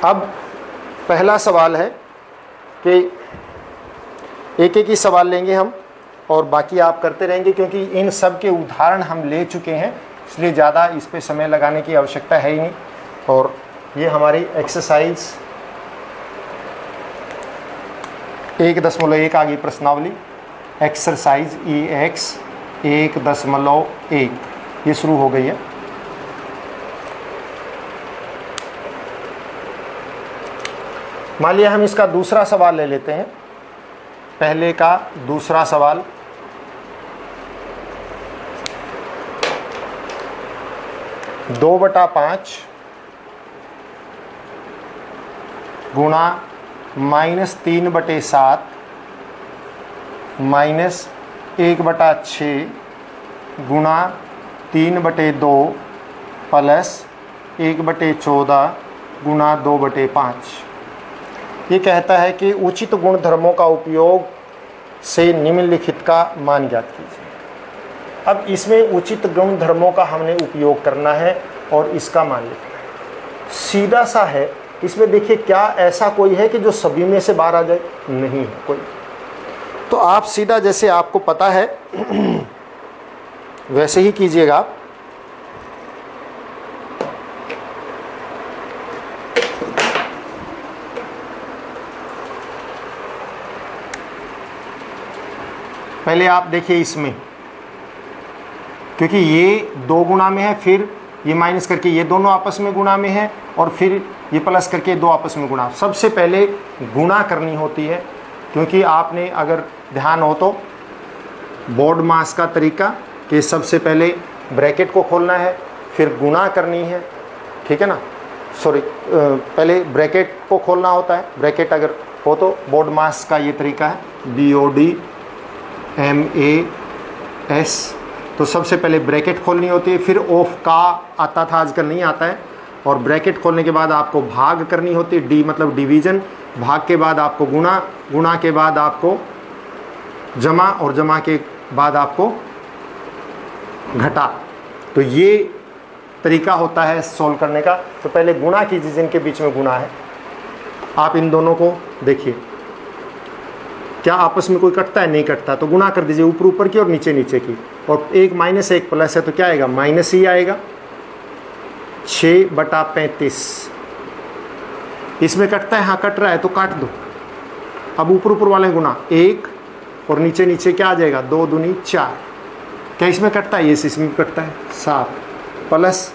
अब पहला सवाल है कि एक एक ही सवाल लेंगे हम, और बाकी आप करते रहेंगे, क्योंकि इन सब के उदाहरण हम ले चुके हैं, इसलिए ज़्यादा इस पर समय लगाने की आवश्यकता है ही नहीं। और ये हमारी एक्सरसाइज एक दशमलव एक आ गई प्रश्नावली। एक्सरसाइज ई एक्स एक दशमलव एक। ये शुरू हो गई है। मान लिया हम इसका दूसरा सवाल ले लेते हैं। पहले का दूसरा सवाल। दो बटा पाँच गुणा माइनस तीन बटे सात, माइनस एक बटा छ गुणा तीन बटे दो प्लस एक बटे चौदह गुणा दो बटे पाँच। ये कहता है कि उचित गुण धर्मों का उपयोग से निम्नलिखित का मान ज्ञात कीजिए। अब इसमें उचित गुण धर्मों का हमने उपयोग करना है और इसका मान लिखना है। सीधा सा है इसमें देखिए क्या ऐसा कोई है कि जो सभी में से बाहर आ जाए? नहीं है कोई। तो आप सीधा जैसे आपको पता है, वैसे ही कीजिएगा आप। पहले आप देखिए इसमें, क्योंकि ये दो गुना में है, फिर ये माइनस करके ये दोनों आपस में गुणा में है, और फिर ये प्लस करके दो आपस में गुणा। सबसे पहले गुणा करनी होती है, क्योंकि आपने अगर ध्यान हो तो बोर्ड मास का तरीका कि सबसे पहले ब्रैकेट को खोलना है, फिर गुणा करनी है, ठीक है ना? सॉरी पहले ब्रैकेट को खोलना होता है। ब्रैकेट अगर हो तो बोर्ड मास का ये तरीका है B O D M A S तो सबसे पहले ब्रैकेट खोलनी होती है, फिर ऑफ़ का आता था, आजकल नहीं आता है। और ब्रैकेट खोलने के बाद आपको भाग करनी होती है डी मतलब डिवीज़न, भाग के बाद आपको गुणा गुणा के बाद आपको जमा और जमा के बाद आपको घटा। तो ये तरीका होता है सॉल्व करने का। तो पहले गुणा कीजिए, जिनके बीच में गुणा है। आप इन दोनों को देखिए। क्या आपस में कोई कटता है? नहीं कटता। तो गुणा कर दीजिए ऊपर ऊपर की और नीचे नीचे की। और एक माइनस एक प्लस है तो क्या आएगा? माइनस ही आएगा। छ बटा पैंतीस। इसमें कटता है हाँ कट रहा है तो काट दो। अब ऊपर ऊपर वाले गुना, एक, और नीचे नीचे क्या आ जाएगा? दो दूनी चार। क्या इसमें कटता है? ये इसमें कटता है। सात प्लस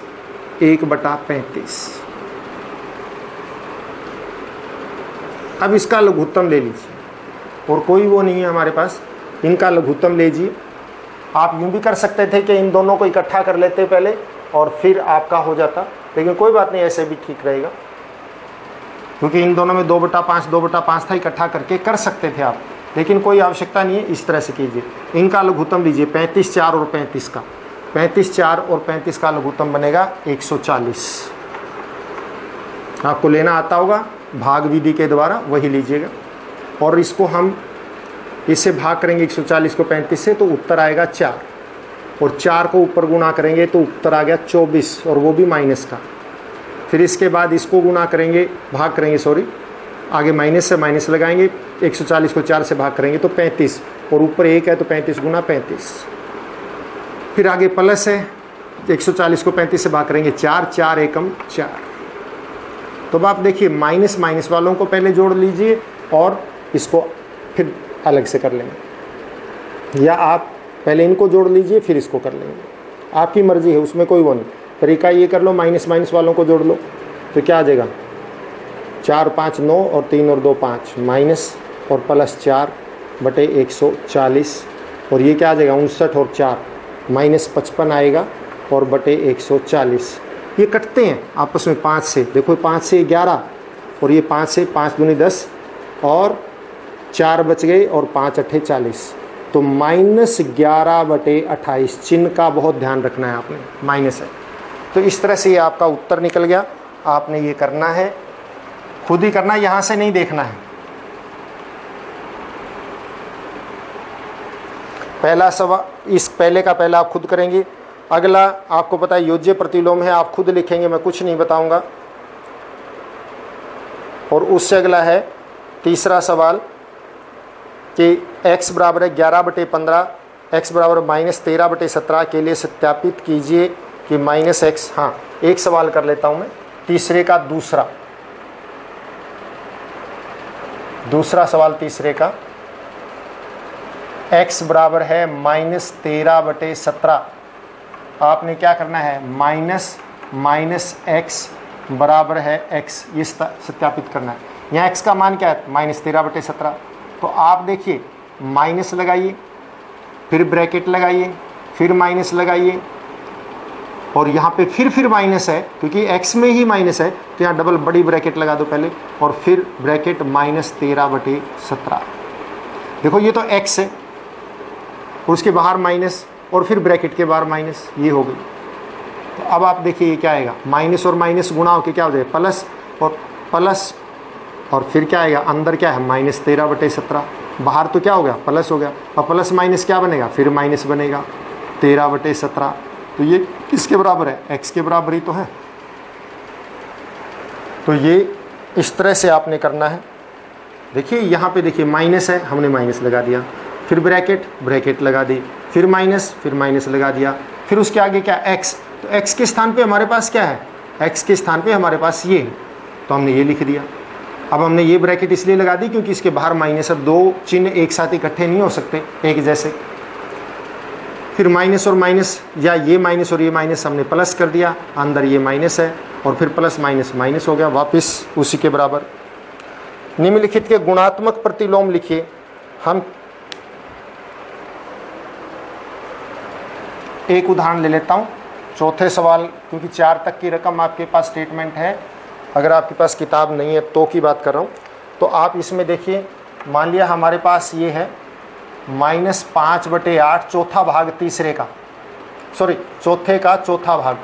एक बटा पैंतीस। अब इसका लघुत्तम ले लीजिए। और कोई वो नहीं है हमारे पास। इनका लघुत्तम लीजिए आप यूँ भी कर सकते थे कि इन दोनों को इकट्ठा कर लेते पहले। और फिर आपका हो जाता। लेकिन कोई बात नहीं, ऐसे भी ठीक रहेगा। क्योंकि इन दोनों में दो बटा पाँच, दो बटा पाँच था, इकट्ठा करके कर सकते थे आप। लेकिन कोई आवश्यकता नहीं है, इस तरह से कीजिए। इनका लघुत्तम लीजिए, पैंतीस चार और पैंतीस का। पैंतीस चार और पैंतीस का लघुत्तम बनेगा एक सौ चालीस। आपको लेना आता होगा, भाग विधि के द्वारा, वही लीजिएगा। और इसको हम, इससे भाग करेंगे 140 को 35 से तो उत्तर आएगा चार। और चार को ऊपर गुना करेंगे तो उत्तर आ गया 24 और वो भी माइनस का। फिर इसके बाद इसको गुना करेंगे, भाग करेंगे सॉरी आगे माइनस से माइनस लगाएँगे 140 को चार से भाग करेंगे तो 35 और ऊपर एक है तो 35 गुना पैंतीस। फिर आगे प्लस है 140 को 35 से भाग करेंगे, चार चार, एकम, चार। तो अब आप देखिए, माइनस माइनस वालों को पहले जोड़ लीजिए और इसको फिर अलग से कर लेंगे। या आप पहले इनको जोड़ लीजिए, फिर इसको कर लेंगे। आपकी मर्ज़ी है, उसमें कोई वो नहीं। तरीका ये कर लो, माइनस माइनस वालों को जोड़ लो। तो क्या आ जाएगा? चार, पाँच, नौ और तीन और दो, पाँच। माइनस और प्लस चार बटे एक सौ चालीस। और ये क्या आ जाएगा? उनसठ और चार। माइनस पचपन आएगा और बटे एक सौ चालीस। ये कटते हैं आपस में पाँच से। देखो, पाँच से ग्यारह और ये पाँच से पाँच दूनी दस और चार बच गए और पाँच अट्ठे चालीस। तो माइनस ग्यारह बटे अट्ठाईस, चिन्ह का बहुत ध्यान रखना है आपने, माइनस है। तो इस तरह से ये आपका उत्तर निकल गया। आपने ये करना है, खुद ही करना यहाँ से नहीं देखना है। पहला सवाल इस पहले का पहला आप खुद करेंगे। अगला, आपको पता है, योज्य प्रतिलोम है, आप खुद लिखेंगे, मैं कुछ नहीं बताऊँगा। और उससे अगला है, तीसरा सवाल कि x बराबर है ग्यारह बटे पंद्रह एक्स बराबर माइनस तेरह बटे सत्रह के लिए सत्यापित कीजिए कि माइनस एक्स हाँ एक सवाल कर लेता हूँ मैं, तीसरे का दूसरा। दूसरा सवाल तीसरे का। x बराबर है माइनस तेरह बटे सत्रह। आपने क्या करना है? माइनस माइनस एक्स बराबर है x, ये सत्यापित करना है। यहाँ x का मान क्या है? माइनस तेरह बटे सत्रह। तो आप देखिए माइनस लगाइए, फिर ब्रैकेट लगाइए, फिर माइनस लगाइए, और यहाँ पे फिर फिर माइनस है, क्योंकि एक्स में ही माइनस है तो यहाँ डबल बड़ी ब्रैकेट लगा दो पहले, और फिर ब्रैकेट माइनस तेरह बटे सत्रह। देखो, ये तो एक्स है उसके बाहर माइनस और फिर ब्रैकेट के बाहर माइनस ये हो गई। तो अब आप देखिए, ये क्या आएगा? माइनस और माइनस गुणा होकर क्या हो जाए प्लस और प्लस और फिर क्या आएगा? अंदर क्या है? माइनस तेरह बटे सत्रह। बाहर तो क्या हो गया? प्लस हो गया। और प्लस माइनस क्या बनेगा? फिर माइनस बनेगा। तेरह बटे सत्रह। तो ये किसके बराबर है? एक्स के बराबर ही तो है। तो ये इस तरह से आपने करना है। देखिए, यहाँ पे देखिए, माइनस है। हमने माइनस लगा दिया। फिर ब्रैकेट ब्रैकेट लगा दी। फिर माइनस फिर माइनस लगा दिया। फिर उसके आगे क्या? एक्स तो एक्स के स्थान पे हमारे पास क्या है? एक्स के स्थान पे हमारे पास ये तो हमने ये लिख दिया। अब हमने ये ब्रैकेट इसलिए लगा दी क्योंकि इसके बाहर माइनस है दो चिन्ह एक साथ इकट्ठे नहीं हो सकते, एक जैसे। फिर माइनस और माइनस या ये माइनस और ये माइनस हमने प्लस कर दिया, अंदर ये माइनस है, और फिर प्लस माइनस माइनस हो गया, वापस उसी के बराबर। निम्नलिखित के गुणात्मक प्रतिलोम लिखिए। हम एक उदाहरण ले लेता हूँ। चौथे सवाल, क्योंकि चार तक की रकम आपके पास स्टेटमेंट है अगर आपके पास किताब नहीं है तो की बात कर रहा हूँ। तो आप इसमें देखिए, मान लिया हमारे पास ये है, माइनस पाँच बटे आठ, चौथा भाग तीसरे का। सॉरी, चौथे का चौथा भाग।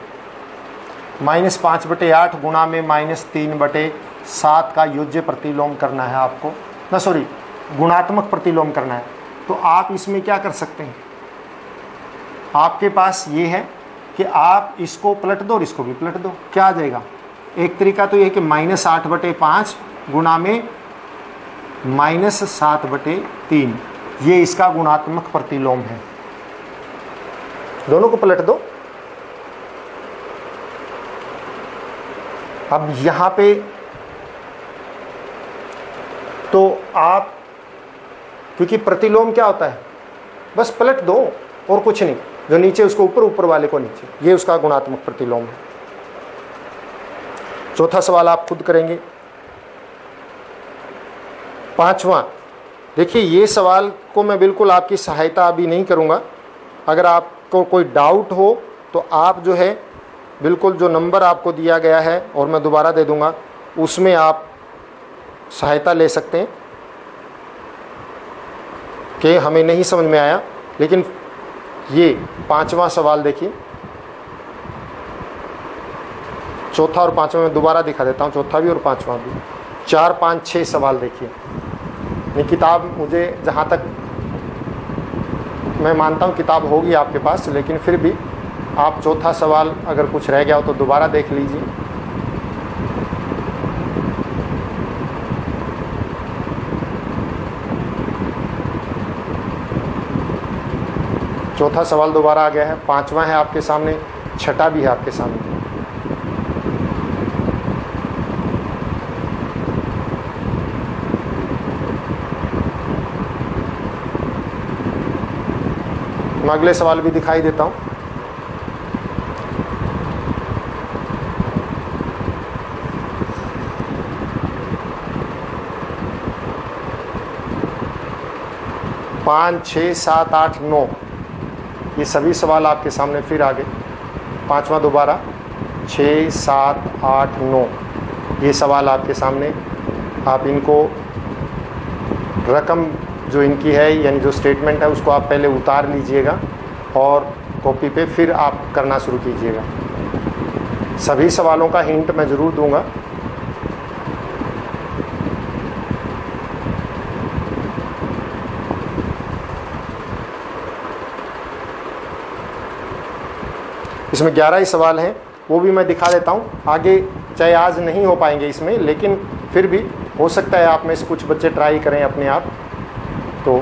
माइनस पाँच बटे आठ गुणा में माइनस तीन बटे सात का योज्य प्रतिलोम करना है आपको। ना, सॉरी, गुणात्मक प्रतिलोम करना है। तो आप इसमें क्या कर सकते हैं? आपके पास ये है कि आप इसको पलट दो और इसको भी पलट दो। क्या आ जाएगा? एक तरीका तो ये है कि माइनस आठ बटे पाँच गुणा में माइनस सात बटे तीन। ये इसका गुणात्मक प्रतिलोम है। दोनों को पलट दो। अब यहाँ पे तो आप, क्योंकि प्रतिलोम क्या होता है? बस पलट दो और कुछ नहीं। जो नीचे, उसको ऊपर ऊपर वाले को नीचे। ये उसका गुणात्मक प्रतिलोम है। चौथा सवाल आप खुद करेंगे। पांचवा, देखिए, ये सवाल को मैं बिल्कुल आपकी सहायता अभी नहीं करूँगा। अगर आपको कोई डाउट हो तो आप जो है, बिल्कुल जो नंबर आपको दिया गया है, और मैं दोबारा दे दूँगा, उसमें आप सहायता ले सकते हैं। कि हमें नहीं समझ में आया, लेकिन ये पांचवा सवाल देखिए। चौथा और पाँचवा में दोबारा दिखा देता हूँ, चौथा भी और पाँचवा भी। चार, पाँच छः सवाल देखिए। ये किताब मुझे जहाँ तक मैं मानता हूँ किताब होगी आपके पास, लेकिन फिर भी आप चौथा सवाल अगर कुछ रह गया हो तो दोबारा देख लीजिए। चौथा सवाल दोबारा आ गया है। पांचवा है आपके सामने, छठा भी है आपके सामने। मैं अगले सवाल भी दिखाई देता हूँ। पाँच छः सात, आठ, नौ। ये सभी सवाल आपके सामने फिर आ गए। पाँचवा दोबारा। छः सात, आठ, नौ। ये सवाल आपके सामने। आप इनको रकम जो इनकी है, यानी जो स्टेटमेंट है, उसको आप पहले उतार लीजिएगा और कॉपी पे फिर आप करना शुरू कीजिएगा। सभी सवालों का हिंट मैं ज़रूर दूँगा। इसमें ग्यारह ही सवाल हैं, वो भी मैं दिखा देता हूँ। आगे चाहे आज नहीं हो पाएँगे इसमें, लेकिन फिर भी हो सकता है आप में से कुछ बच्चे ट्राई करें अपने आप। तो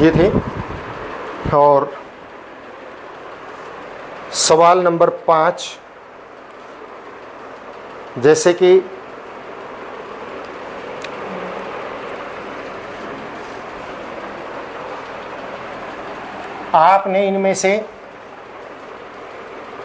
ये थे और सवाल नंबर पाँच जैसे कि आपने इनमें से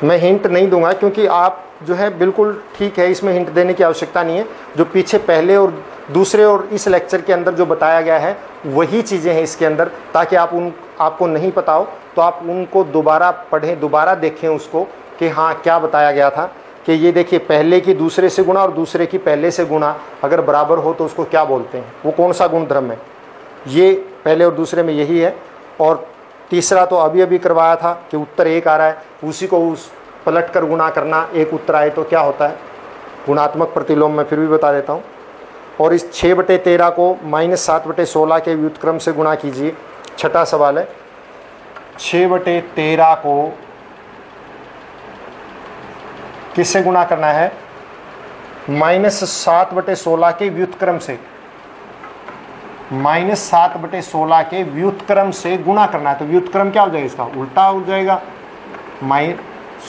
मैं हिंट नहीं दूँगा, क्योंकि आप जो है बिल्कुल ठीक है, इसमें हिंट देने की आवश्यकता नहीं है। जो पीछे पहले और दूसरे और इस लेक्चर के अंदर जो बताया गया है, वही चीज़ें हैं इसके अंदर, ताकि आप उन, आपको नहीं पता हो। तो आप उनको दोबारा पढ़ें, दोबारा देखें उसको कि हाँ क्या बताया गया था। कि ये देखिए, पहले की दूसरे से गुणा और दूसरे की पहले से गुणा, अगर बराबर हो तो उसको क्या बोलते हैं? वो कौन सा गुण धर्म है? ये पहले और दूसरे में यही है, और तीसरा तो अभी अभी करवाया था कि उत्तर एक आ रहा है, उसी को उस पलट कर गुणा करना, एक उत्तर आए तो क्या होता है? गुणात्मक प्रतिलोम मैं फिर भी बता देता हूँ। और इस छः बटे तेरह को माइनस सात बटे सोलह के व्युतक्रम से गुणा कीजिए। छठा सवाल है छः बटे तेरह को किससे गुणा करना है? माइनस सात बटे सोलह के व्युतक्रम से। माइनस सात बटे सोलह के व्युतक्रम से गुणा करना है तो व्युतक्रम क्या हो जाएगा इसका? उल्टा हो जाएगा माइन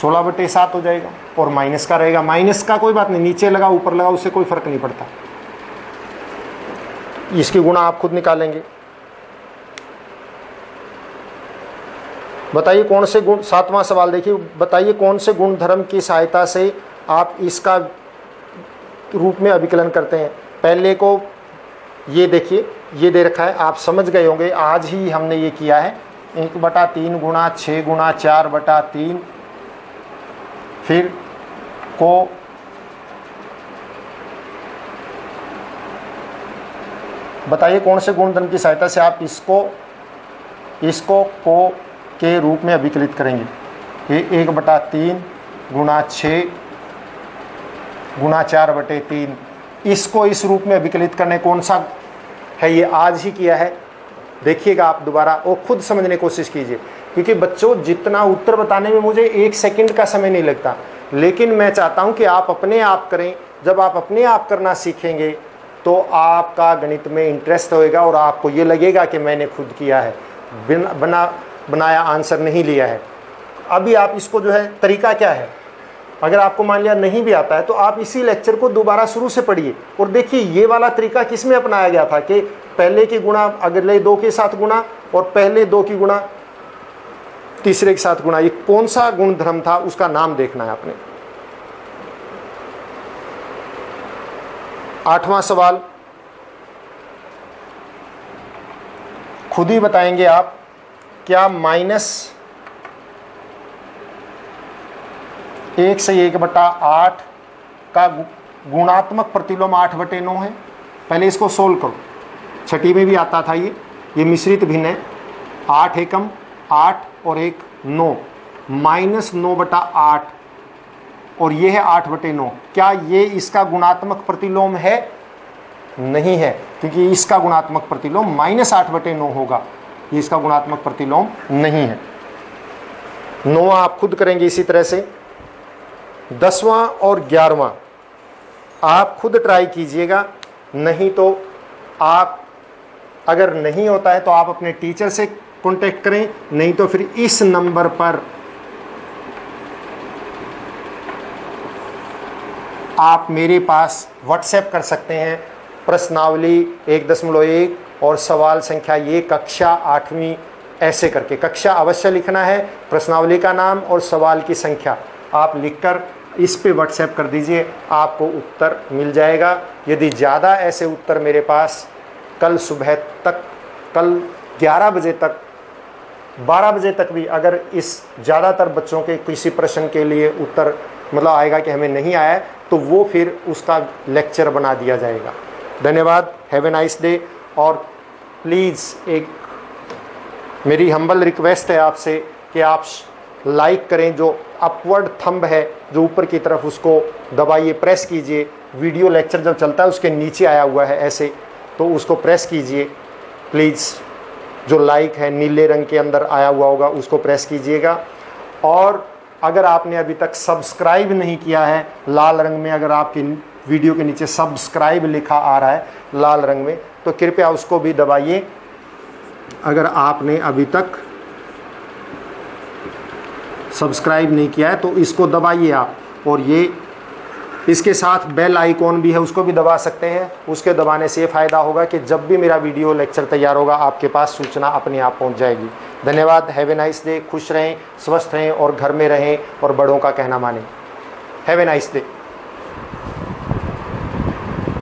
सोलह बटे सात हो जाएगा, और माइनस का रहेगा। माइनस का कोई बात नहीं, नीचे लगा ऊपर लगा उससे कोई फ़र्क नहीं पड़ता। इसकी गुणा आप खुद निकालेंगे। बताइए कौन से गुण, सातवां सवाल देखिए, बताइए कौन से गुण धर्म की सहायता से आप इसका रूप में अभिकलन करते हैं? पहले को ये देखिए। ये दे रखा है। आप समझ गए होंगे, आज ही हमने ये किया है। एक बटा तीन गुणा छः गुणा चार बटा तीन। फिर को बताइए कौन से गुणधर्म की सहायता से आप इसको इसको को के रूप में अभिकलित करेंगे। ये एक बटा तीन गुणा छः गुणा चार बटे तीन। इसको इस रूप में अभिकलित करने कौन सा है, ये आज ही किया है। देखिएगा आप दोबारा और खुद समझने की कोशिश कीजिए, क्योंकि बच्चों, जितना उत्तर बताने में मुझे एक सेकंड का समय नहीं लगता, लेकिन मैं चाहता हूँ कि आप अपने आप करें। जब आप अपने आप करना सीखेंगे तो आपका गणित में इंटरेस्ट होएगा और आपको ये लगेगा कि मैंने खुद किया है। बिना, बना, बनाया आंसर नहीं लिया है। अभी आप इसको जो है, तरीका क्या है? अगर आपको मान लिया नहीं भी आता है तो आप इसी लेक्चर को दोबारा शुरू से पढ़िए। और देखिए, ये वाला तरीका किसमें अपनाया गया था कि पहले की गुणा अगले दो के साथ गुणा, और पहले दो की गुणा, तीसरे के साथ गुणा, ये कौन सा गुण धर्म था, उसका नाम देखना है आपने। आठवां सवाल। खुद ही बताएँगे आप, क्या माइनस एक से एक बटा आठ का गुणात्मक प्रतिलोम आठ बटे नौ है। पहले इसको सोल्व करो। छठी में भी आता था ये। ये मिश्रित भिन्न है। आठ एकम, आठ और एक नौ। माइनस नौ बटा आठ। और ये है आठ बटे नौ। क्या ये इसका गुणात्मक प्रतिलोम है? नहीं है, क्योंकि इसका गुणात्मक प्रतिलोम माइनस आठ बटे नौ होगा। ये इसका गुणात्मक प्रतिलोम नहीं है। नौ आप खुद करेंगे इसी तरह से। दसवां और ग्यारहवां। आप खुद ट्राई कीजिएगा, नहीं तो आप, अगर नहीं होता है तो आप अपने टीचर से कांटेक्ट करें, नहीं तो फिर इस नंबर पर आप मेरे पास व्हाट्सएप कर सकते हैं। प्रश्नावली एक दशमलव एक और सवाल संख्या ये कक्षा आठवीं, ऐसे करके। कक्षा अवश्य लिखना है, प्रश्नावली का नाम और सवाल की संख्या। आप लिखकर इस पे व्हाट्सएप कर दीजिए, आपको उत्तर मिल जाएगा। यदि ज़्यादा ऐसे उत्तर मेरे पास कल सुबह तक, कल 11 बजे तक 12 बजे तक भी अगर इस ज़्यादातर बच्चों के किसी प्रश्न के लिए उत्तर मतलब आएगा कि हमें नहीं आया तो वो फिर उसका लेक्चर बना दिया जाएगा। धन्यवाद हैव ए नाइस डे और प्लीज़ एक मेरी हम्बल रिक्वेस्ट है आपसे कि आप लाइक करें, जो अपवर्ड थंब है, जो ऊपर की तरफ़ उसको दबाइए, प्रेस कीजिए। वीडियो लेक्चर जब चलता है, उसके नीचे आया हुआ है ऐसे तो उसको प्रेस कीजिए। प्लीज़, जो लाइक है, नीले रंग के अंदर आया हुआ होगा, उसको प्रेस कीजिएगा। और अगर आपने अभी तक सब्सक्राइब नहीं किया है, लाल रंग में अगर आपकी वीडियो के नीचे सब्सक्राइब लिखा आ रहा है, लाल रंग में तो कृपया उसको भी दबाइए। अगर आपने अभी तक सब्सक्राइब नहीं किया है तो इसको दबाइए आप। और ये, इसके साथ बेल आइकॉन भी है, उसको भी दबा सकते हैं। उसके दबाने से ये फ़ायदा होगा कि जब भी मेरा वीडियो लेक्चर तैयार होगा, आपके पास सूचना अपने आप पहुँच जाएगी। धन्यवाद हैव ए नाइस डे खुश रहें, स्वस्थ रहें और घर में रहें और बड़ों का कहना माने। Have a nice day